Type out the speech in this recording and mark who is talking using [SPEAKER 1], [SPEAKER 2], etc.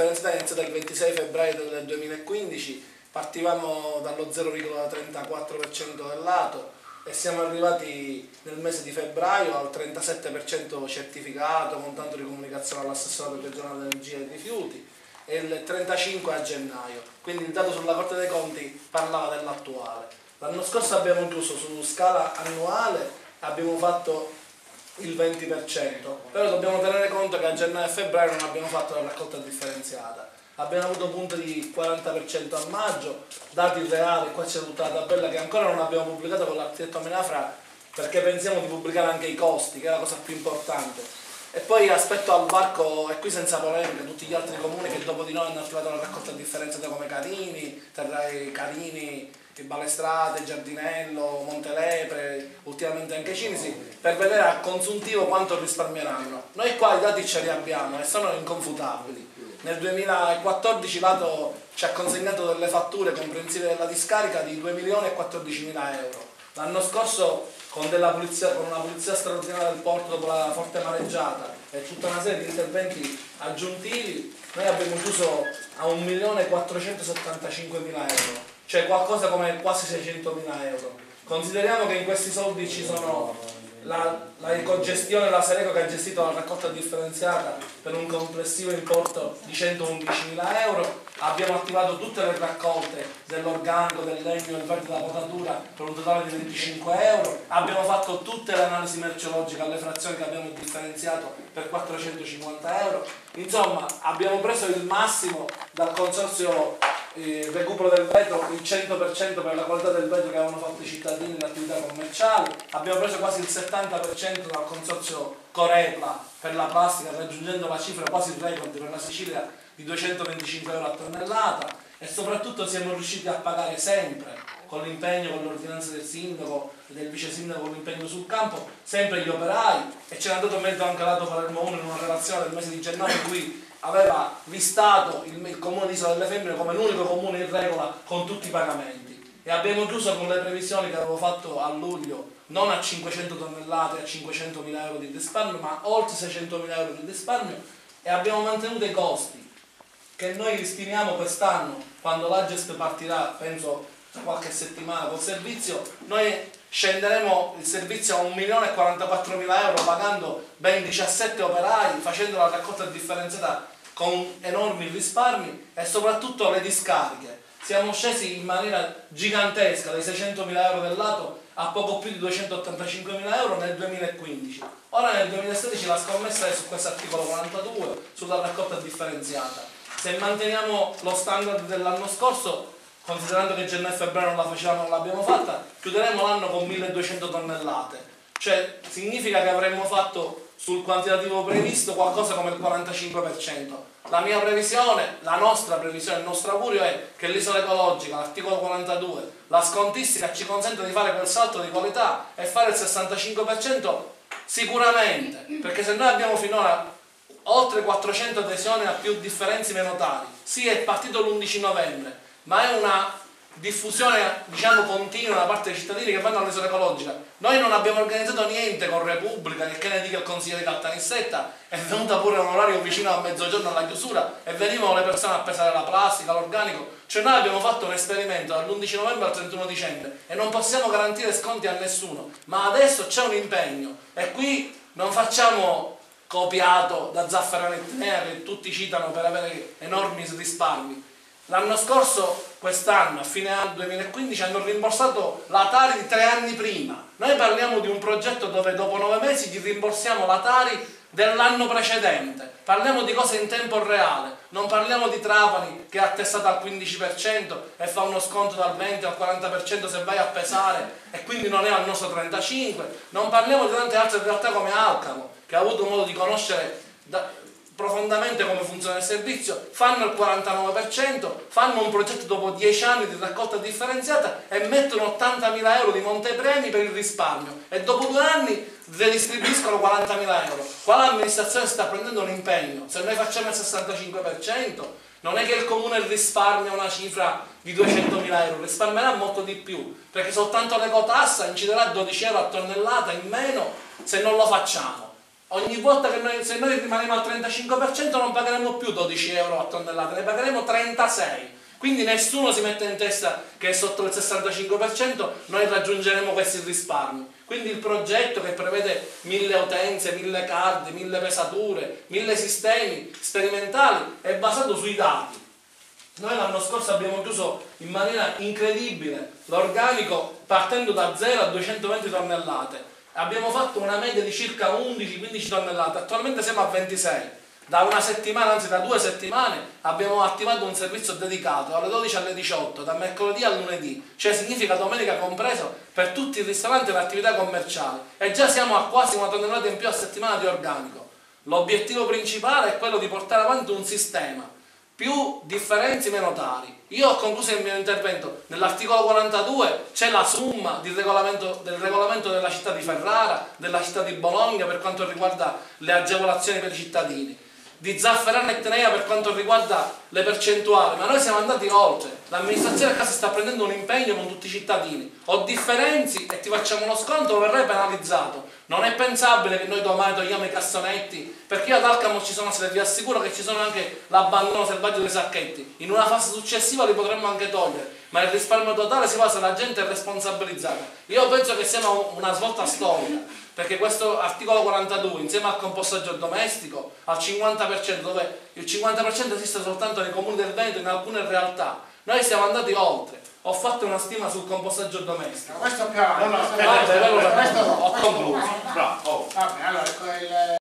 [SPEAKER 1] differenziata è iniziata il 26 febbraio del 2015, partivamo dallo 0,34% del lato e siamo arrivati nel mese di febbraio al 37% certificato con tanto di comunicazione all'assessorato regionale dell'energia e dei rifiuti e il 35 a gennaio. Quindi il dato sulla Corte dei Conti parlava dell'attuale. L'anno scorso abbiamo chiuso su scala annuale, abbiamo fatto il 20%, però dobbiamo tenere conto che a gennaio e febbraio non abbiamo fatto la raccolta differenziata. Abbiamo avuto punti di 40% a maggio, dati reali, qua c'è tutta la tabella che ancora non abbiamo pubblicato con l'architetto Menafra perché pensiamo di pubblicare anche i costi, che è la cosa più importante. E poi aspetto al varco, e qui senza polemica, tutti gli altri comuni che dopo di noi hanno attivato la raccolta differenziata come Carini, Terrai Carini, Balestrate, Giardinello, Montelepre, ultimamente anche Cinisi, per vedere a consuntivo quanto risparmieranno. Noi qua i dati ce li abbiamo e sono inconfutabili. Nel 2014 l'Ato ci ha consegnato delle fatture comprensive della discarica di 2 milioni e 14 mila euro. L'anno scorso con, pulizia, con, una pulizia straordinaria del porto dopo la forte mareggiata e tutta una serie di interventi aggiuntivi, noi abbiamo chiuso a 1 milione e 475 mila euro cioè qualcosa come quasi 600 mila euro. Consideriamo che in questi soldi ci sono la, la ecogestione, la Sereco che ha gestito la raccolta differenziata per un complessivo importo di 111 mila euro, abbiamo attivato tutte le raccolte dell'organico, del legno, del verde della potatura per un totale di 25 euro, abbiamo fatto tutte le analisi merceologiche alle frazioni che abbiamo differenziato per 450 euro, insomma abbiamo preso il massimo dal consorzio il recupero del vetro, il 100% per la qualità del vetro che avevano fatto i cittadini in attività commerciali, abbiamo preso quasi il 70% dal consorzio Corepla per la plastica raggiungendo la cifra quasi record per la Sicilia di 225 euro a tonnellata. E soprattutto siamo riusciti a pagare sempre con l'impegno, con l'ordinanza del sindaco e del vice sindaco con l'impegno sul campo, sempre gli operai. E ce n'è dato merito anche l'Ato Palermo 1 in una relazione del mese di gennaio in cui aveva listato il, il comune di Isola delle Femmine come l'unico comune in regola con tutti i pagamenti. E abbiamo chiuso con le previsioni che avevo fatto a luglio non a 500 tonnellate a 500 mila euro di risparmio ma oltre 600 mila euro di risparmio e abbiamo mantenuto i costi che noi ristimiamo quest'anno quando l'Agest partirà penso tra qualche settimana col servizio. Noi scenderemo il servizio a 1.044.000 euro pagando ben 17 operai, facendo la raccolta differenziata con enormi risparmi e soprattutto le discariche. Siamo scesi in maniera gigantesca dai 600.000 euro del lato a poco più di 285.000 euro nel 2015. Ora nel 2016 la scommessa è su questo articolo 42, sulla raccolta differenziata. Se manteniamo lo standard dell'anno scorso considerando che gennaio e febbraio non la facevamo, non l'abbiamo fatta, chiuderemo l'anno con 1200 tonnellate. Cioè significa che avremmo fatto sul quantitativo previsto qualcosa come il 45%. La mia previsione, la nostra previsione, il nostro augurio è che l'isola ecologica, l'articolo 42, la scontistica ci consente di fare quel salto di qualità e fare il 65% sicuramente, perché se noi abbiamo finora oltre 400 adesioni a più differenze meno tali, sì è partito l'11 novembre, ma è una diffusione diciamo continua da parte dei cittadini che vanno all'isola ecologica. Noi non abbiamo organizzato niente con Repubblica, che ne dica il consiglio di Caltanissetta, è venuta pure un orario vicino a mezzogiorno alla chiusura e venivano le persone a pesare la plastica, l'organico. Cioè noi abbiamo fatto un esperimento dall'11 novembre al 31 dicembre e non possiamo garantire sconti a nessuno, ma adesso c'è un impegno e qui non facciamo copiato da Zafferanettinea che tutti citano per avere enormi risparmi L'anno scorso, quest'anno, a fine anno 2015, hanno rimborsato la Tari di tre anni prima. Noi parliamo di un progetto dove dopo nove mesi gli rimborsiamo la Tari dell'anno precedente. Parliamo di cose in tempo reale, non parliamo di Trapani che è attestata al 15% e fa uno sconto dal 20 al 40% se vai a pesare e quindi non è al nostro 35%. Non parliamo di tante altre realtà come Alcamo che ha avuto modo di conoscere da, profondamente come funziona il servizio, fanno il 49%, fanno un progetto dopo 10 anni di raccolta differenziata e mettono 80.000 euro di montepremi per il risparmio e dopo due anni redistribuiscono 40.000 euro. Qua l'amministrazione sta prendendo un impegno, se noi facciamo il 65%, non è che il comune risparmia una cifra di 200.000 euro, risparmierà molto di più, perché soltanto l'ecotassa inciderà 12 euro a tonnellata in meno se non lo facciamo. Ogni volta che noi, se noi rimaniamo al 35% non pagheremo più 12 euro a tonnellata, ne pagheremo 36. Quindi nessuno si mette in testa che sotto il 65% noi raggiungeremo questi risparmi. Quindi il progetto che prevede mille utenze, mille card, mille pesature, mille sistemi sperimentali è basato sui dati. Noi l'anno scorso abbiamo chiuso in maniera incredibile l'organico partendo da 0 a 220 tonnellate. Abbiamo fatto una media di circa 11-15 tonnellate, attualmente siamo a 26. Da una settimana, anzi da due settimane, abbiamo attivato un servizio dedicato dalle 12 alle 18, da mercoledì a lunedì, cioè significa domenica compreso per tutti i ristoranti e le attività commerciali. E già siamo a quasi una tonnellata in più a settimana di organico. L'obiettivo principale è quello di portare avanti un sistema più differenze meno tali. Io ho concluso il mio intervento, nell'articolo 42 c'è la somma regolamento, del regolamento della città di Ferrara, della città di Bologna per quanto riguarda le agevolazioni per i cittadini di Zafferana e Tenea per quanto riguarda le percentuali, ma noi siamo andati oltre. L'amministrazione a casa sta prendendo un impegno con tutti i cittadini. O differenzi e ti facciamo uno sconto verrai penalizzato. Non è pensabile che noi domani togliamo i cassonetti, perché io ad Alcamo ci sono state, vi assicuro che ci sono anche l'abbandono selvaggio dei sacchetti. In una fase successiva li potremmo anche togliere, ma il risparmio totale si fa se la gente responsabilizzata. Io penso che sia una svolta storica perché questo articolo 42 insieme al compostaggio domestico al 50% dove il 50% esiste soltanto nei comuni del Veneto in alcune realtà noi siamo andati oltre ho fatto una stima sul compostaggio domestico
[SPEAKER 2] questo avanti
[SPEAKER 1] no, no, questo, questo,
[SPEAKER 2] questo,
[SPEAKER 1] ho concluso
[SPEAKER 2] bravo oh. vabbè allora il